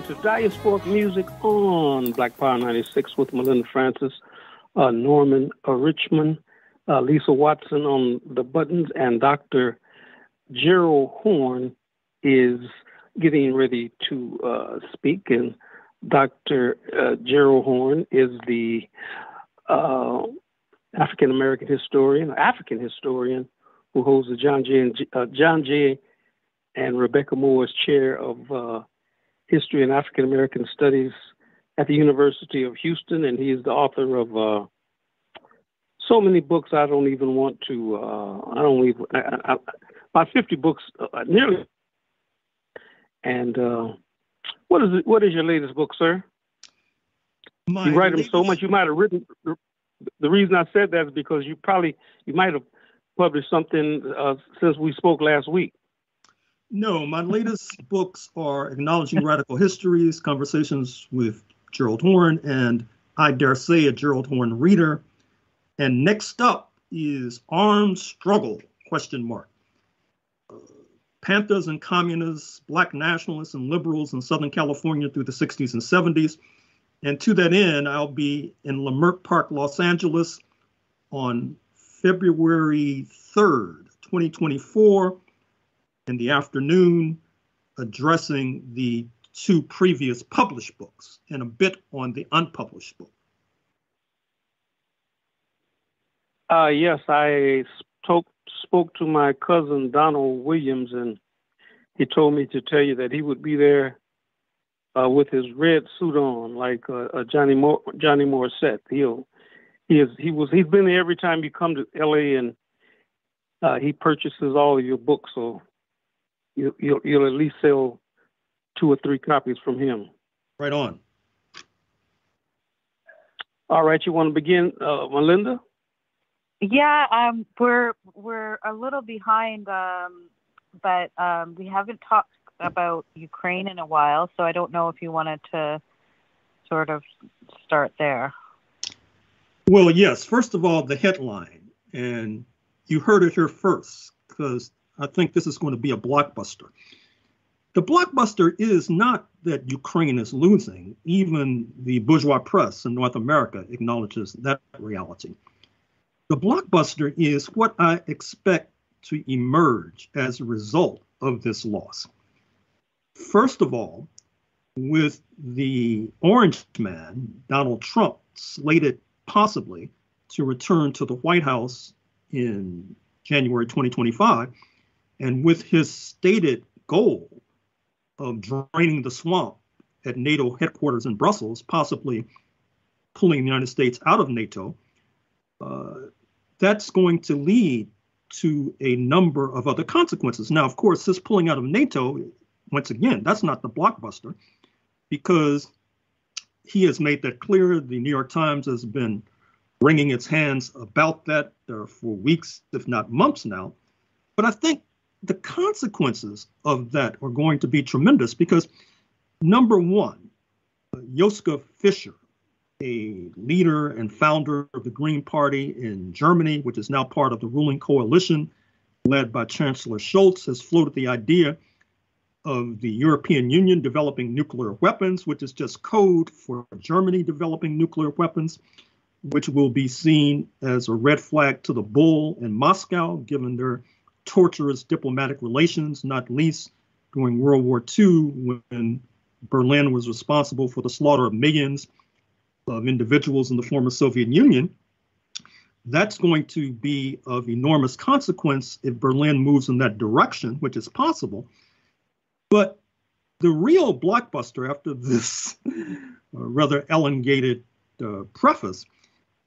Listening to Diasporic Music on Black Power 96 with Melinda Francis, uh, Norman uh, Richmond, uh, Lisa Watson on the buttons, and Dr. Gerald Horne is getting ready to uh, speak. And Dr. Uh, Gerald Horne is the African American historian, African historian, who holds the John J. And, John J. and Rebecca Moores Chair of History and African American Studies at the University of Houston, and he is the author of uh, so many books. I don't even want to. Uh, I don't even. I, I, about fifty books, uh, nearly. And what is it, what is your latest book, sir? My you write them so much, you might have written the reason I said that is because you probably you might have published something uh, since we spoke last week. No, my latest books are Acknowledging Radical Histories, Conversations with Gerald Horne, and I Dare Say a Gerald Horne Reader. And next up is Armed Struggle, question mark. Uh, Panthers and communists, black nationalists and liberals in Southern California through the 60s and 70s and to that end, I'll be in Leimert Park, Los Angeles on February 3rd, 2024, in the afternoon, addressing the two previous published books and a bit on the unpublished book. Uh, yes, I spoke, spoke to my cousin Donald Williams, and he told me to tell you that he would be there uh, with his red suit on, like uh, uh, Johnny Moore, Johnny Morissette. He'll he is he was he's been there every time you come to L.A. and uh, he purchases all of your books, so you, you'll you'll at least sell two or three copies from him. Right on. All right, you want to begin, uh, Melinda? Yeah, um, we're we're a little behind, um, but um, we haven't talked about Ukraine in a while, so I don't know if you wanted to sort of start there. Well, yes. First of all, the headline, and you heard it here first, because I think this is going to be a blockbuster. The blockbuster is not that Ukraine is losing. Even the bourgeois press in North America acknowledges that reality. The blockbuster is what I expect to emerge as a result of this loss. First of all, with the Orange Man, Donald Trump, slated possibly to return to the White House in January 2025, and with his stated goal of draining the swamp at NATO headquarters in Brussels, possibly pulling the United States out of NATO, uh, that's going to lead to a number of other consequences. Now, of course, this pulling out of NATO once again, that's not the blockbuster because he has made that clear. The New York Times has been wringing its hands about that for weeks, if not months now. But I think the consequences of that are going to be tremendous because, number one, Joschka Fischer, a leader and founder of the Green Party in Germany, which is now part of the ruling coalition led by Chancellor Scholz, has floated the idea of the European Union developing nuclear weapons, which is just code for Germany developing nuclear weapons, which will be seen as a red flag to the bull in Moscow, given their torturous diplomatic relations, not least during World War II, when Berlin was responsible for the slaughter of millions of individuals in the former Soviet Union. That's going to be of enormous consequence if Berlin moves in that direction, which is possible. But the real blockbuster after this uh, rather elongated uh, preface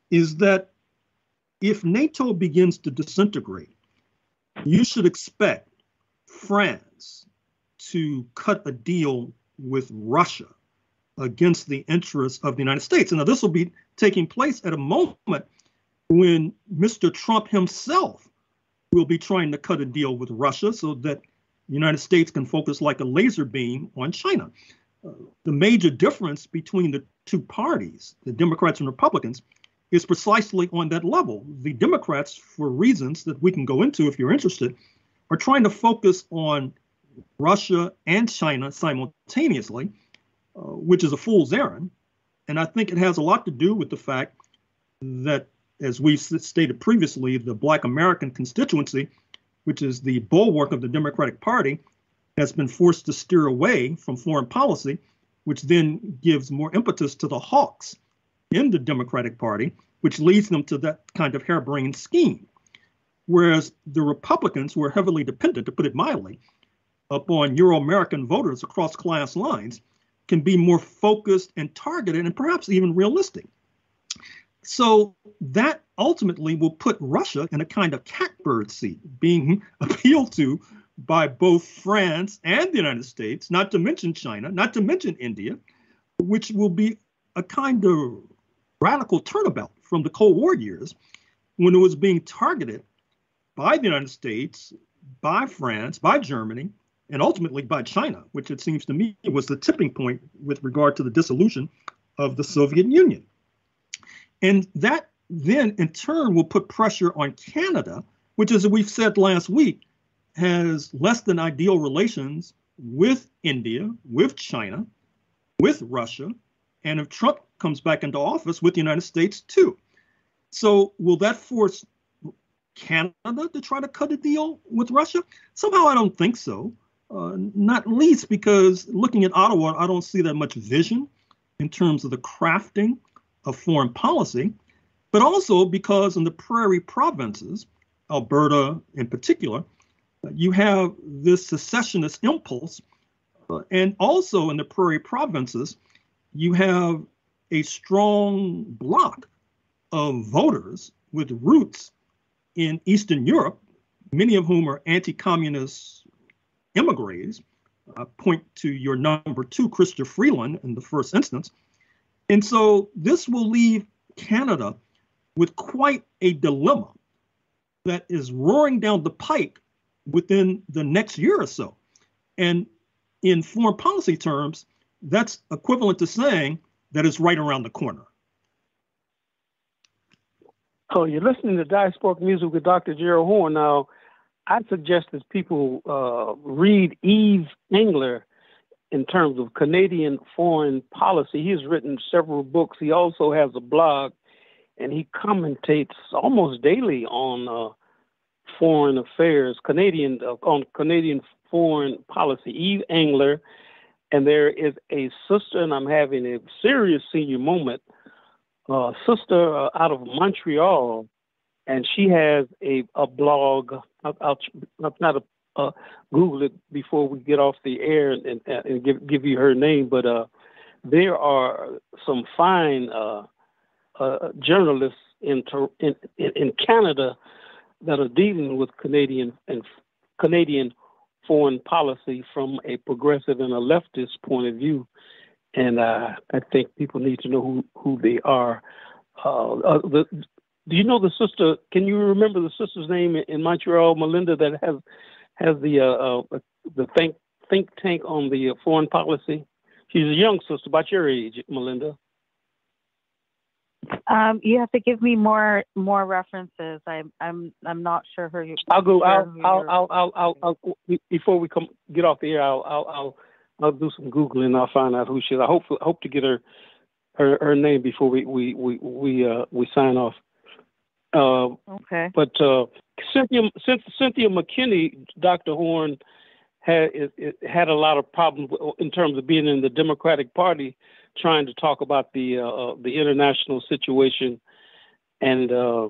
is that if NATO begins to disintegrate, you should expect France to cut a deal with Russia against the interests of the United States. And now this will be taking place at a moment when Mr. Trump himself will be trying to cut a deal with Russia so that the United States can focus like a laser beam on China. Uh, the major difference between the two parties, the Democrats and Republicans, is precisely on that level. The Democrats, for reasons that we can go into if you're interested, are trying to focus on Russia and China simultaneously, uh, which is a fool's errand. And I think it has a lot to do with the fact that, as we've stated previously, the Black American constituency, which is the bulwark of the Democratic Party, has been forced to steer away from foreign policy, which then gives more impetus to the hawks in the Democratic Party, which leads them to that kind of harebrained scheme. Whereas the Republicans were heavily dependent, to put it mildly, upon Euro American voters across class lines, can be more focused and targeted and perhaps even realistic. So that ultimately will put Russia in a kind of catbird seat, being appealed to by both France and the United States, not to mention China, not to mention India, which will be a kind of radical turnabout from the Cold War years when it was being targeted by the United States, by France, by Germany, and ultimately by China, which it seems to me was the tipping point with regard to the dissolution of the Soviet Union. And that then in turn will put pressure on Canada, which, as we've said last week, has less than ideal relations with India, with China, with Russia, and if Trump comes back into office, with the United States too. So, will that force Canada to try to cut a deal with Russia? Somehow, I don't think so. Uh, not least because looking at Ottawa, I don't see that much vision in terms of the crafting of foreign policy, but also because in the prairie provinces, Alberta in particular, you have this secessionist impulse. Uh, and also in the prairie provinces, you have a strong bloc of voters with roots in Eastern Europe, many of whom are anti communist immigrants. Uh, point to your number two, Chrystia Freeland, in the first instance. And so this will leave Canada with quite a dilemma that is roaring down the pike within the next year or so. And in foreign policy terms, that's equivalent to saying that it's right around the corner. Oh, you're listening to Diasporic Music with Dr. Gerald Horne. Now, I suggest that people uh, read Yves Engler in terms of Canadian foreign policy. He's written several books. He also has a blog, and he commentates almost daily on uh, foreign affairs, Canadian uh, on Canadian foreign policy. Yves Engler, and there is a sister, and I'm having a serious senior moment. Uh, sister uh, out of Montreal, and she has a a blog. I'll, I'll, not a, uh, Google it before we get off the air and, and, and give give you her name, but uh, there are some fine uh, uh, journalists in, in in Canada that are dealing with Canadian and Canadian foreign policy from a progressive and a leftist point of view. And uh, I think people need to know who, who they are. Uh, uh, the, do you know the sister? Can you remember the sister's name in Montreal, Melinda, that has has the uh, uh, the think think tank on the foreign policy? She's a young sister, about your age, Melinda. Um, you have to give me more more references. I'm I'm I'm not sure who you. I'll go. I'll I'll, I'll I'll I'll I'll before we come get off the air. I'll I'll I'll, I'll do some googling. and I'll find out who she is. I hope hope to get her her, her name before we we we we uh we sign off. Uh, okay. But uh, Cynthia Cynthia McKinney, Dr. Horne had it, had a lot of problems in terms of being in the Democratic Party trying to talk about the uh, uh, the international situation, and uh,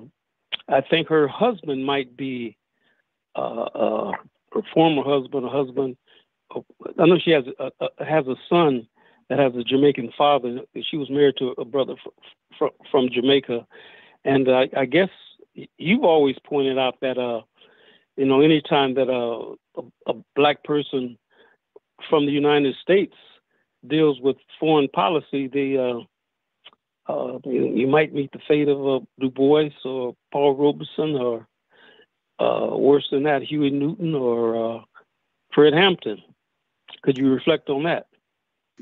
I think her husband might be uh, uh her former husband, a husband. I know she has a, a, has a son that has a Jamaican father. She was married to a brother from, from Jamaica, and uh, I guess you've always pointed out that uh, you know, anytime that a, a black person from the United States deals with foreign policy, they uh, uh, you, you, might meet the fate of uh, Du Bois or Paul Robeson or uh, worse than that, Huey Newton or uh, Fred Hampton. Could you reflect on that?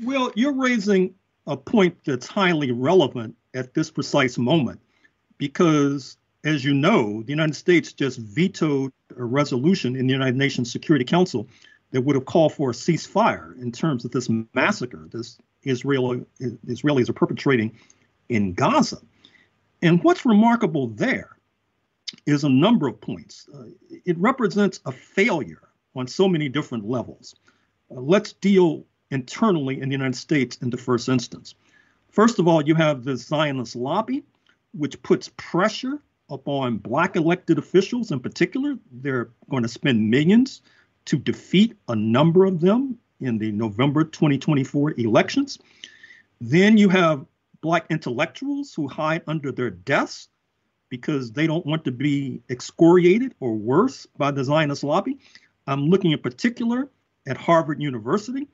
Well, you're raising a point that's highly relevant at this precise moment because, as you know, the United States just vetoed a resolution in the United Nations Security Council that would have called for a ceasefire in terms of this massacre this Israel Israelis are perpetrating in Gaza. And what's remarkable there is a number of points. Uh, it represents a failure on so many different levels. Uh, let's deal internally in the United States in the first instance. First of all, you have the Zionist lobby, which puts pressure upon Black elected officials in particular. They're going to spend millions to defeat a number of them in the November 2024 elections. Then you have Black intellectuals who hide under their desks because they don't want to be excoriated or worse by the Zionist lobby. I'm looking in particular at Harvard University,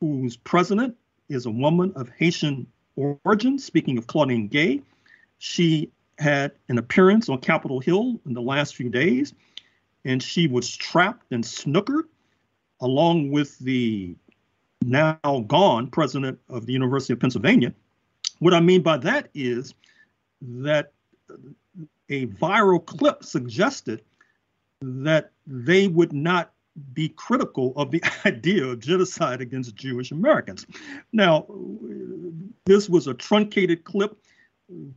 whose president is a woman of Haitian origin. Speaking of Claudine Gay, she had an appearance on Capitol Hill in the last few days, and she was trapped and snookered along with the now gone president of the University of Pennsylvania. What I mean by that is that a viral clip suggested that they would not be critical of the idea of genocide against Jewish Americans. Now, this was a truncated clip.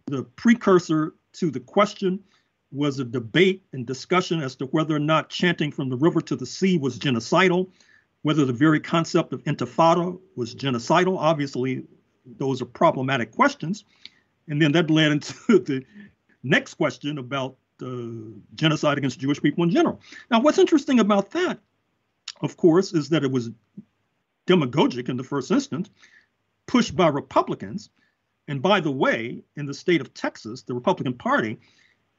The precursor to the question was a debate and discussion as to whether or not chanting from the river to the sea was genocidal, whether the very concept of intifada was genocidal. Obviously, those are problematic questions. And then that led into the next question about uh, genocide against Jewish people in general. Now, what's interesting about that, of course, is that it was demagogic in the first instance, pushed by Republicans. And by the way, in the state of Texas, the Republican Party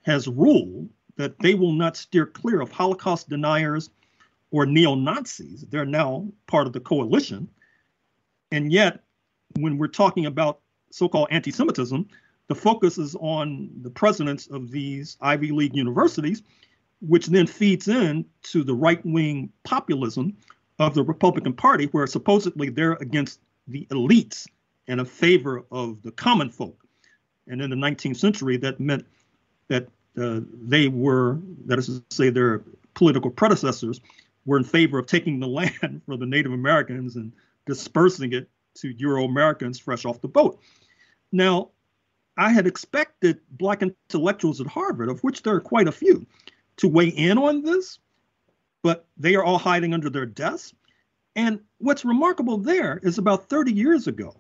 has ruled that they will not steer clear of Holocaust deniers or neo Nazis. They're now part of the coalition. And yet, when we're talking about so called anti Semitism, the focus is on the presidents of these Ivy League universities, which then feeds in to the right wing populism of the Republican Party, where supposedly they're against the elites and in favor of the common folk. And in the 19th century, that meant that uh, they were, that is to say, their political predecessors were in favor of taking the land from the Native Americans and dispersing it to Euro Americans fresh off the boat. Now, I had expected Black intellectuals at Harvard, of which there are quite a few, to weigh in on this, but they are all hiding under their desks. And what's remarkable there is about 30 years ago,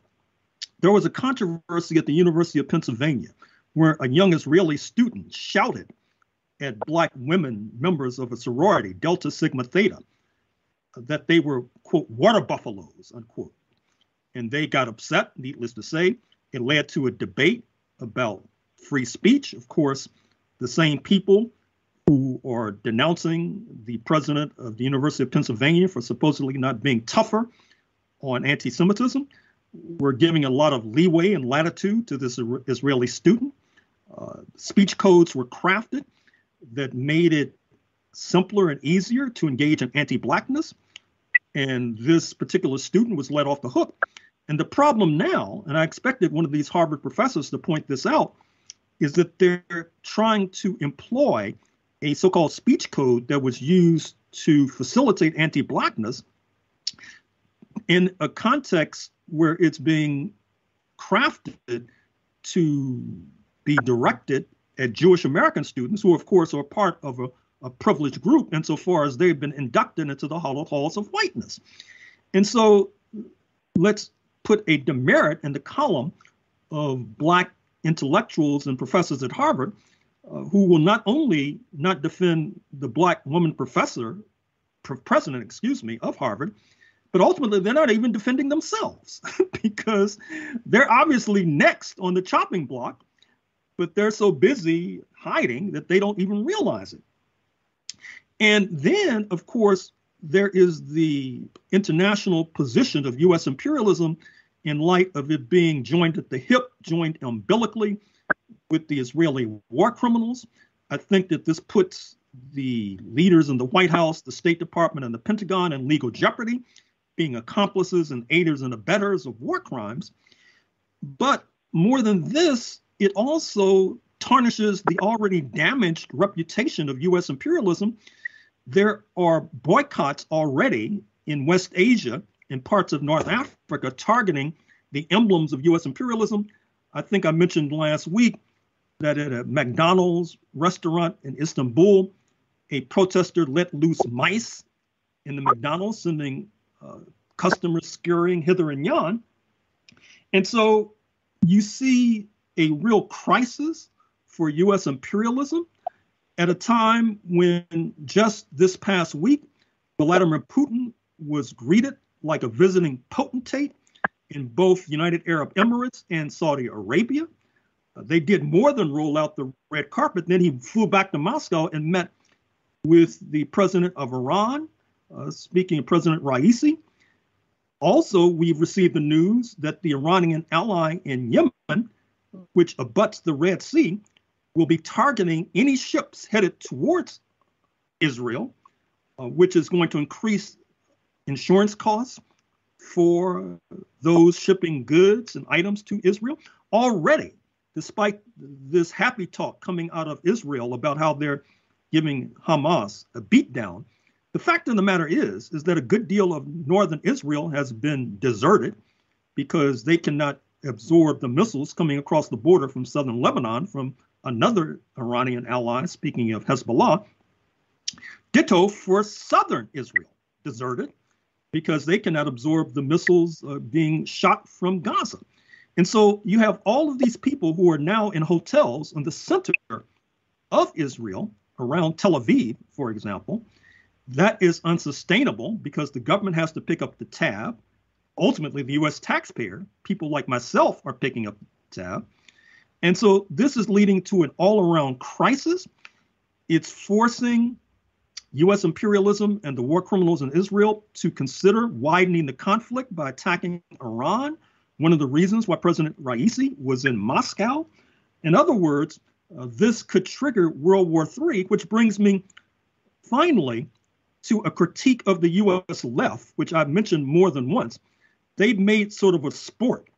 there was a controversy at the University of Pennsylvania where a young Israeli student shouted at Black women members of a sorority, Delta Sigma Theta, that they were, quote, water buffaloes, unquote. And they got upset, needless to say. It led to a debate about free speech. Of course, the same people who are denouncing the president of the University of Pennsylvania for supposedly not being tougher on anti Semitism were giving a lot of leeway and latitude to this Israeli student. Uh, speech codes were crafted that made it simpler and easier to engage in anti Blackness. And this particular student was let off the hook and the problem now, and I expected one of these Harvard professors to point this out, is that they're trying to employ a so called speech code that was used to facilitate anti Blackness in a context where it's being crafted to be directed at Jewish American students, who, of course, are part of a, a privileged group insofar as they've been inducted into the hollow halls of whiteness. And so let's put a demerit in the column of black intellectuals and professors at Harvard uh, who will not only not defend the black woman professor, president, excuse me, of Harvard, but ultimately they're not even defending themselves because they're obviously next on the chopping block, but they're so busy hiding that they don't even realize it. And then, of course, there is the international position of US imperialism in light of it being joined at the hip, joined umbilically with the Israeli war criminals. I think that this puts the leaders in the White House, the State Department, and the Pentagon in legal jeopardy, being accomplices and aiders and abettors of war crimes. But more than this, it also tarnishes the already damaged reputation of U.S. imperialism there are boycotts already in West Asia and parts of North Africa targeting the emblems of U.S. imperialism. I think I mentioned last week that at a McDonald's restaurant in Istanbul, a protester let loose mice in the McDonald's, sending uh, customers scurrying hither and yon. And so you see a real crisis for U.S. imperialism at a time when just this past week, Vladimir Putin was greeted like a visiting potentate in both United Arab Emirates and Saudi Arabia. Uh, they did more than roll out the red carpet. Then he flew back to Moscow and met with the president of Iran, uh, speaking of President Raisi. Also, we've received the news that the Iranian ally in Yemen, which abuts the Red Sea, will be targeting any ships headed towards Israel, uh, which is going to increase insurance costs for those shipping goods and items to Israel. Already, despite this happy talk coming out of Israel about how they're giving Hamas a beatdown, the fact of the matter is, is that a good deal of northern Israel has been deserted because they cannot absorb the missiles coming across the border from southern Lebanon from another Iranian ally, speaking of Hezbollah. Ditto for southern Israel, deserted because they cannot absorb the missiles uh, being shot from Gaza. And so you have all of these people who are now in hotels in the center of Israel, around Tel Aviv, for example. That is unsustainable because the government has to pick up the tab. Ultimately, the US taxpayer, people like myself, are picking up the tab. And so this is leading to an all around crisis. It's forcing US imperialism and the war criminals in Israel to consider widening the conflict by attacking Iran, one of the reasons why President Raisi was in Moscow. In other words, uh, this could trigger World War III, which brings me finally to a critique of the US left, which I've mentioned more than once. They've made sort of a sport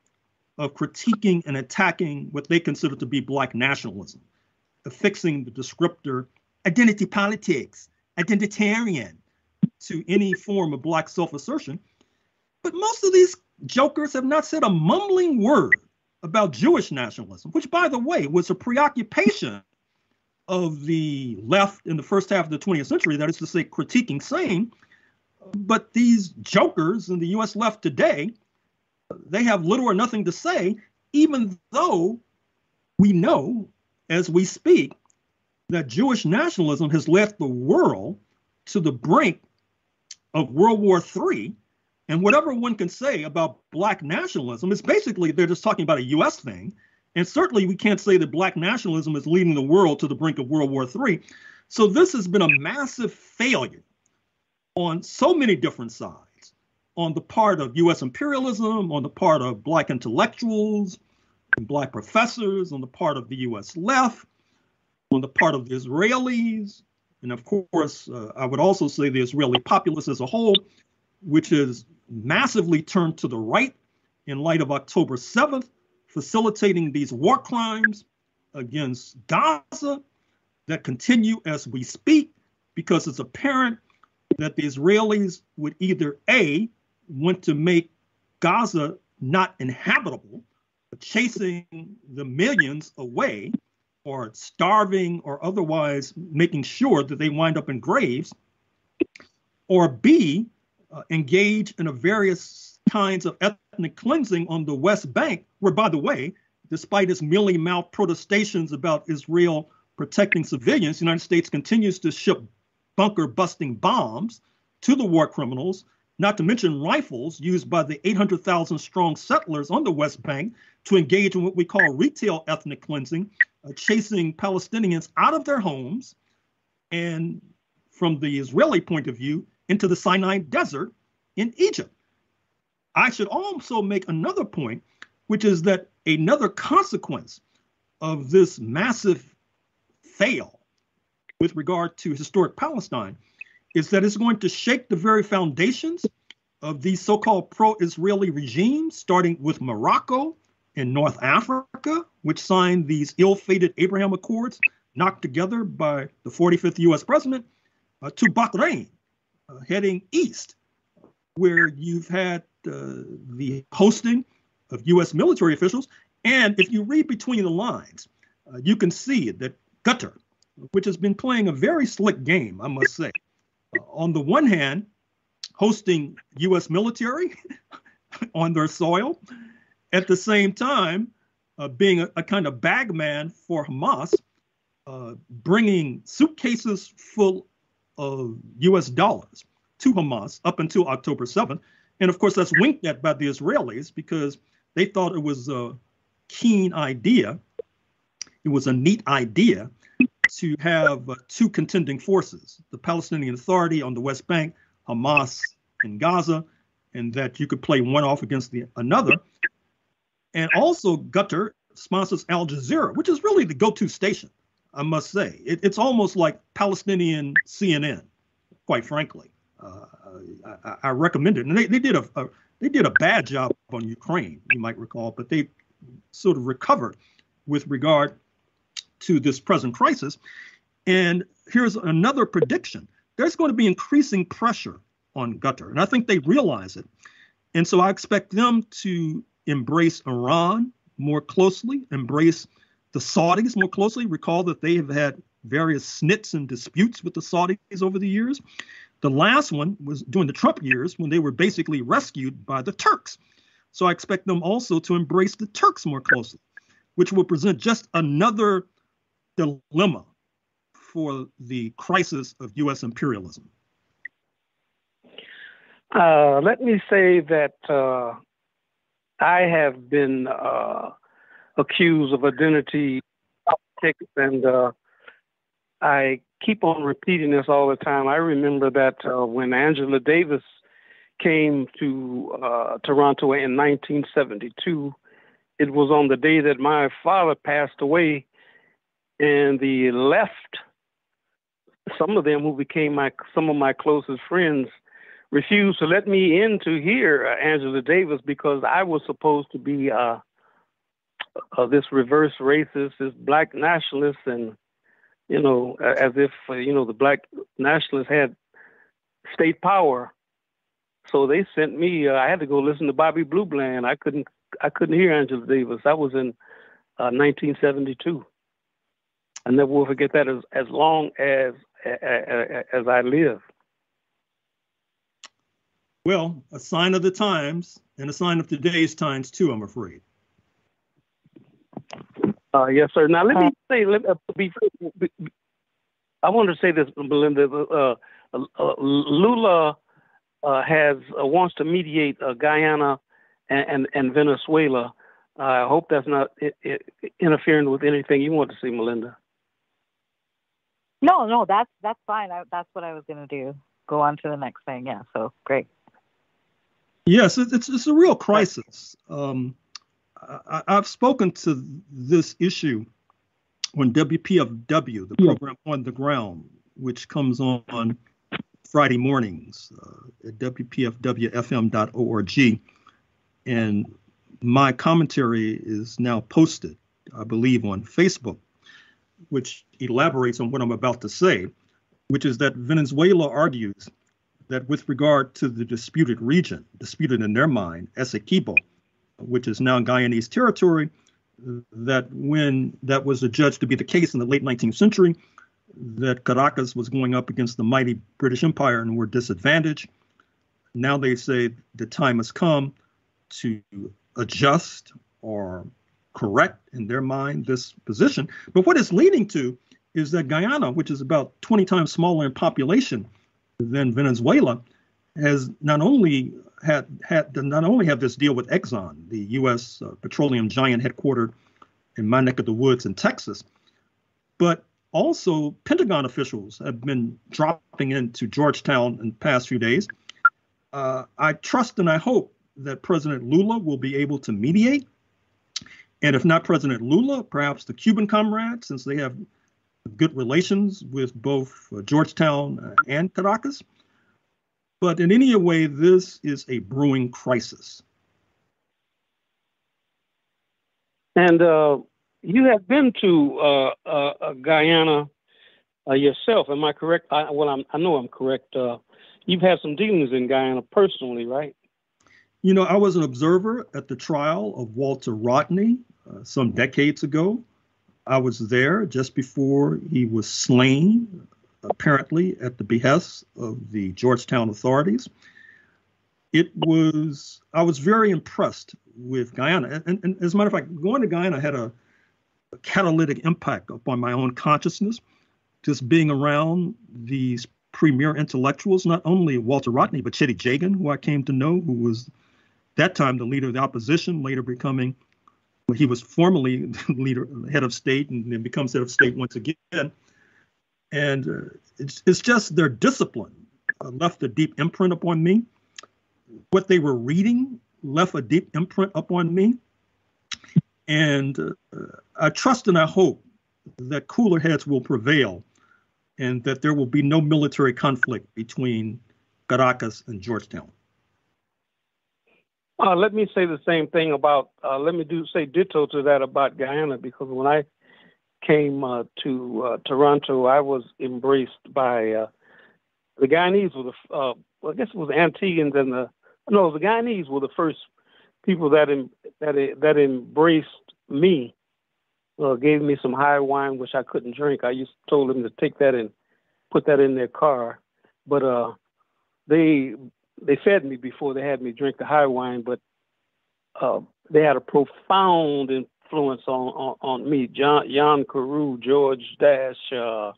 of critiquing and attacking what they consider to be Black nationalism, affixing the descriptor identity politics, identitarian to any form of Black self assertion. But most of these jokers have not said a mumbling word about Jewish nationalism, which, by the way, was a preoccupation of the left in the first half of the 20th century, that is to say, critiquing same. But these jokers in the US left today they have little or nothing to say, even though we know as we speak that Jewish nationalism has left the world to the brink of World War III. And whatever one can say about Black nationalism is basically they're just talking about a US thing. And certainly we can't say that Black nationalism is leading the world to the brink of World War III. So this has been a massive failure on so many different sides. On the part of US imperialism, on the part of Black intellectuals and Black professors, on the part of the US left, on the part of the Israelis, and of course, uh, I would also say the Israeli populace as a whole, which is massively turned to the right in light of October 7th, facilitating these war crimes against Gaza that continue as we speak, because it's apparent that the Israelis would either A, want to make Gaza not inhabitable, chasing the millions away, or starving, or otherwise making sure that they wind up in graves, or B, uh, engage in a various kinds of ethnic cleansing on the West Bank, where, by the way, despite its mealy mouth protestations about Israel protecting civilians, the United States continues to ship bunker busting bombs to the war criminals not to mention rifles used by the 800,000 strong settlers on the West Bank to engage in what we call retail ethnic cleansing, uh, chasing Palestinians out of their homes and, from the Israeli point of view, into the Sinai Desert in Egypt. I should also make another point, which is that another consequence of this massive fail with regard to historic Palestine is that it's going to shake the very foundations of these so called pro Israeli regimes, starting with Morocco in North Africa, which signed these ill fated Abraham Accords, knocked together by the 45th US president, uh, to Bahrain, uh, heading east, where you've had uh, the hosting of U.S. military officials. And if you read between the lines, uh, you can see that Qatar, which has been playing a very slick game, I must say, uh, on the one hand, hosting U.S. military on their soil, at the same time, uh, being a, a, kind of bagman for Hamas, uh, bringing suitcases full of US dollars to Hamas up until October 7th. And of course, that's winked at by the Israelis because they thought it was a keen idea. It was a neat idea to have uh, two contending forces the Palestinian Authority on the West Bank, Hamas in Gaza, and that you could play one off against the another. And also, Qatar sponsors Al Jazeera, which is really the go to station, I must say. It, it's almost like Palestinian CNN, quite frankly. Uh, I, I, recommend it. And they, they did a, a, they did a bad job on Ukraine, you might recall, but they sort of recovered with regard to this present crisis. And here's another prediction: there's going to be increasing pressure on Qatar, and I think they realize it. And so I expect them to embrace Iran more closely, embrace the Saudis more closely. Recall that they have had various snits and disputes with the Saudis over the years. The last one was during the Trump years when they were basically rescued by the Turks. So I expect them also to embrace the Turks more closely, which will present just another dilemma for the crisis of U.S. imperialism. Uh, let me say that uh, I have been uh, accused of identity politics, and uh, I keep on repeating this all the time. I remember that uh, when Angela Davis came to uh, Toronto in 1972, it was on the day that my father passed away, and the left, some of them who became my some of my closest friends, refused to let me in to hear uh, Angela Davis because I was supposed to be uh, uh, this reverse racist, this black nationalist, and you know, as if uh, you know the black nationalists had state power. So they sent me. Uh, I had to go listen to Bobby Blue Bland. I couldn't. I couldn't hear Angela Davis. I was in 1972. I never will forget that as as long as as, as I live. Well, a sign of the times and a sign of today's times too. I'm afraid. Uh, yes, sir. Now let me uh, say, let, uh, be, be, I want to say this, Melinda. Uh, uh, Lula uh, has wants to mediate Guyana and, and, and Venezuela. I hope that's not it, it, interfering with anything you want to see, Melinda. No, no, that's that's fine. I, that's what I was going to do. Go on to the next thing. Yeah. So great. Yes, it's it's a real crisis. Um, I, have spoken to this issue on WPFW, the program on the ground, which comes on Friday mornings uh, at WPFWFM.org. And my commentary is now posted, I believe, on Facebook, which elaborates on what I'm about to say, which is that Venezuela argues that with regard to the disputed region, disputed in their mind, Essequibo, which is now Guyanese territory, that when that was adjudged to be the case in the late 19th century, that Caracas was going up against the mighty British Empire and were disadvantaged. Now they say the time has come to adjust or correct in their mind this position. But what it's leading to is that Guyana, which is about 20 times smaller in population than Venezuela, has not only had had not only have this deal with Exxon, the U.S. Uh, petroleum giant headquartered in my neck of the woods in Texas, but also Pentagon officials have been dropping into Georgetown in the past few days. Uh, I trust and I hope that President Lula will be able to mediate, and if not President Lula, perhaps the Cuban comrades, since they have good relations with both uh, Georgetown uh, and Caracas. But in any way, this is a brewing crisis. And uh, you have been to uh, uh, uh Guyana uh, yourself. Am I correct? I, well, I'm, I know I'm correct. Uh, you've had some dealings in Guyana personally, right? You know, I was an observer at the trial of Walter Rodney Uh, some decades ago. I was there just before he was slain, apparently at the behest of the Georgetown authorities. It was, I was very impressed with Guyana. And, and as a matter of fact, going to Guyana had a, a catalytic impact upon my own consciousness. Just being around these premier intellectuals, not only Walter Rodney, but Cheddi Jagan, who I came to know, who was that time the leader of the opposition, later becoming, he was formerly leader, head of state, and then becomes head of state once again. And uh, it's, it's just their discipline uh, left a deep imprint upon me. What they were reading left a deep imprint upon me. And uh, I trust and I hope that cooler heads will prevail and that there will be no military conflict between Caracas and Georgetown. Uh, let me say the same thing about. Uh, let me do say ditto to that about Guyana because when I came uh, to uh, Toronto, I was embraced by uh, the Guyanese. Were the uh, well, I guess it was Antiguans and the no, the Guyanese were the first people that in, that that embraced me. gave me some high wine, which I couldn't drink. I used told them to take that and put that in their car, but uh, they they fed me before they had me drink the high wine, but uh, they had a profound influence on on, on me. John Jan Carew, George Dash, uh,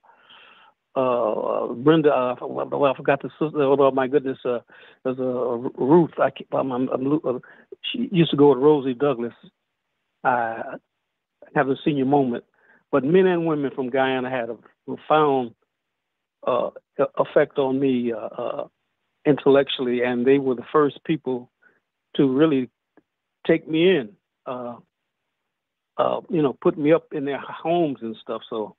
uh, Brenda. Uh, well, I forgot the sister. Oh my goodness, uh, there's a Ruth. I keep, I'm, I'm, I'm, uh, she used to go with Rosie Douglas. I haven't seen your moment, but men and women from Guyana had a profound uh, effect on me. Uh, uh, intellectually, and they were the first people to really take me in. Uh, uh, you know, put me up in their homes and stuff. So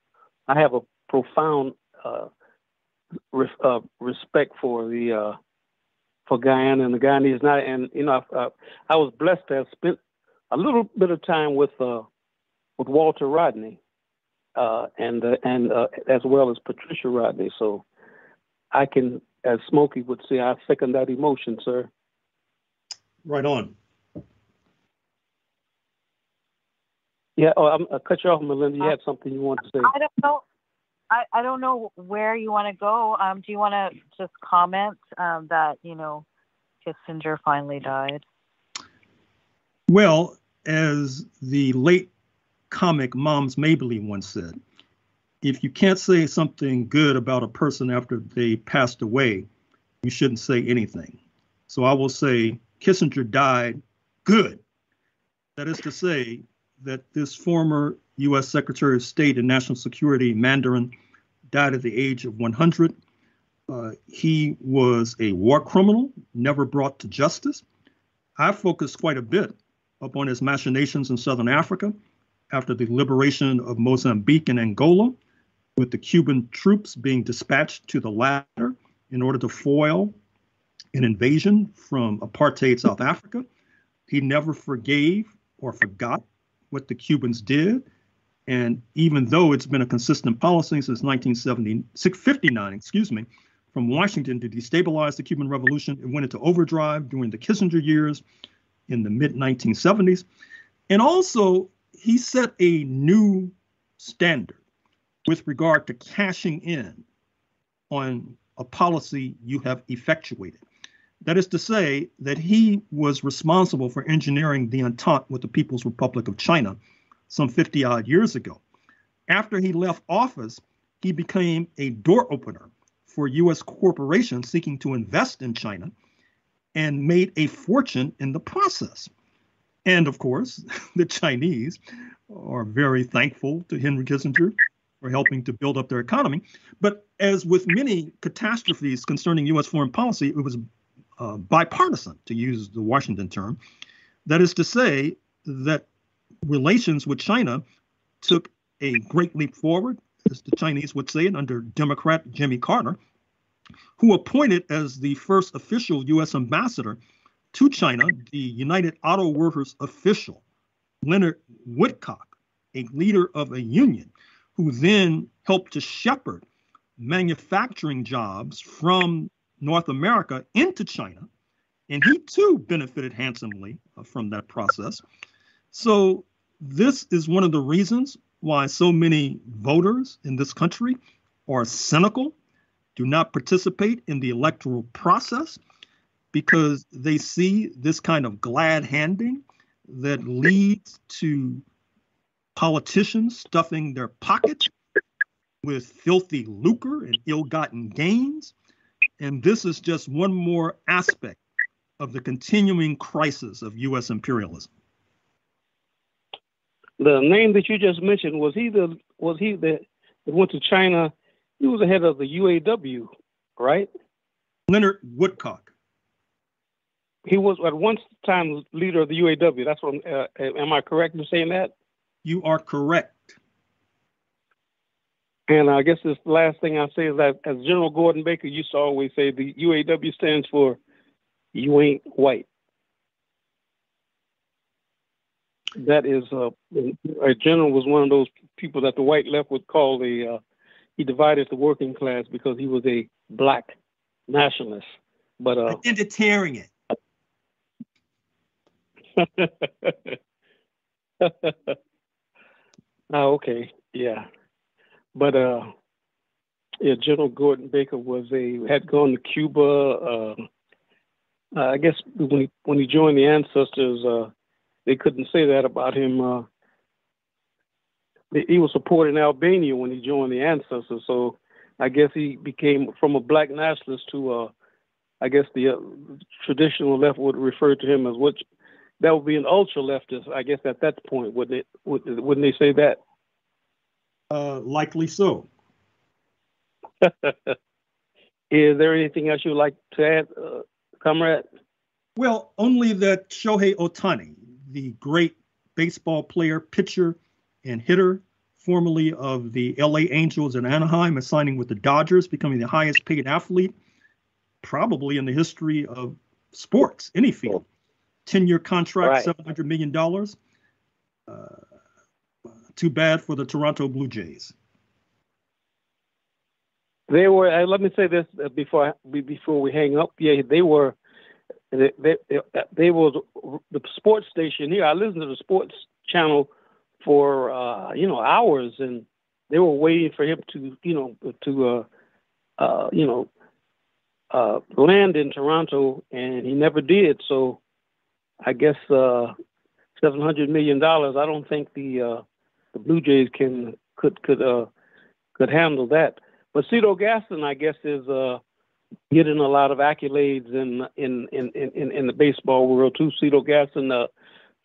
I have a profound uh, re- uh, respect for the uh, for Guyana and the Guyanese. Now, and you know, I, I, was blessed to have spent a little bit of time with uh, with Walter Rodney, and and as well as Patricia Rodney. So I can as Smokey would say, I second that emotion, sir. Right on. Yeah, oh, I'm, I cut you off, Melinda. You had something you wanted to say. I don't know. I, I don't know where you want to go. Um, do you want to just comment um, that, you know, Kissinger finally died? Well, as the late comic Moms Mabley once said, if you can't say something good about a person after they passed away, you shouldn't say anything. So I will say Kissinger died good. That is to say, that this former U.S. Secretary of State and National Security Mandarin died at the age of 100. Uh, he was a war criminal, never brought to justice. I focused quite a bit upon his machinations in Southern Africa after the liberation of Mozambique and Angola with the Cuban troops being dispatched to the latter in order to foil an invasion from apartheid South Africa. He never forgave or forgot what the Cubans did. And even though it's been a consistent policy since 1959, excuse me, from Washington to destabilize the Cuban Revolution, it went into overdrive during the Kissinger years in the mid 1970s. And also, he set a new standard with regard to cashing in on a policy you have effectuated. That is to say, that he was responsible for engineering the entente with the People's Republic of China some 50 odd years ago. After he left office, he became a door opener for U.S. corporations seeking to invest in China and made a fortune in the process. And of course, the Chinese are very thankful to Henry Kissinger for helping to build up their economy. But as with many catastrophes concerning U.S. foreign policy, it was uh, bipartisan, to use the Washington term. That is to say, that relations with China took a great leap forward, as the Chinese would say it, under Democrat Jimmy Carter, who appointed as the first official U.S. ambassador to China the United Auto Workers official, Leonard Woodcock, a leader of a union who then helped to shepherd manufacturing jobs from North America into China. And he too benefited handsomely uh, from that process. So, this is one of the reasons why so many voters in this country are cynical, do not participate in the electoral process, because they see this kind of glad handing that leads to politicians stuffing their pockets with filthy lucre and ill gotten gains. And this is just one more aspect of the continuing crisis of U.S. imperialism. The name that you just mentioned was he the was he the that went to China? He was the head of the UAW, right? Leonard Woodcock. He was at one time leader of the UAW. That's what. Uh, am I correct in saying that? You are correct. And I guess this last thing I say is that, as General Gordon Baker used to always say, the UAW stands for "You Ain't White." That is, uh, a general was one of those people that the white left would call the. Uh, he divided the working class because he was a black nationalist, but uh, identitarian. oh, okay, yeah. But uh, yeah, General Gordon Baker was a had gone to Cuba. Uh, uh, I guess when he when he joined the ancestors, uh, they couldn't say that about him. Uh, he was supporting Albania when he joined the ancestors, so I guess he became from a black nationalist to, uh, I guess the uh, traditional left would refer to him as which that would be an ultra leftist. I guess at that point, wouldn't it? Wouldn't they say that? Uh, likely so. Is there anything else you'd like to add, uh, comrade? Well, only that Shohei Ohtani, the great baseball player, pitcher, and hitter, formerly of the LA Angels in Anaheim, is signing with the Dodgers, becoming the highest paid athlete probably in the history of sports, any field. 10 year contract, right. $700 million. Uh, too bad for the Toronto Blue Jays. They were. Uh, let me say this uh, before before we hang up. Yeah, they were. They, they, they was the sports station here. I listened to the sports channel for uh, you know hours, and they were waiting for him to you know to uh, uh, you know uh, land in Toronto, and he never did. So I guess uh, seven hundred million dollars. I don't think the uh, the Blue Jays can could could uh could handle that. But Cito Gaston, I guess, is uh getting a lot of accolades in in in in, in the baseball world too. Cito Gaston, the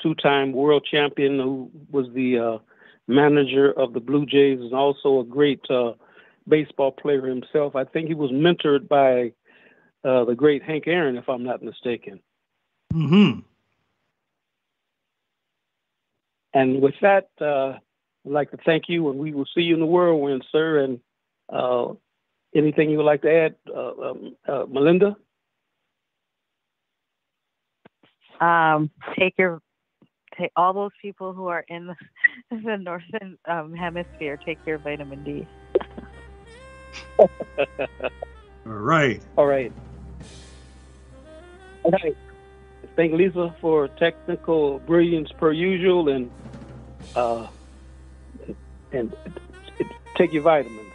two-time world champion who was the uh, manager of the Blue Jays, and also a great uh, baseball player himself. I think he was mentored by uh, the great Hank Aaron, if I'm not mistaken. Hmm. And with that, uh, I'd like to thank you, and we will see you in the whirlwind, sir. And uh, anything you would like to add, uh, um, uh, Melinda? Um, take your take all those people who are in the, the northern um, hemisphere. Take your vitamin D. all right. All right. All right. Thank Lisa for technical brilliance per usual, and uh, and take your vitamins.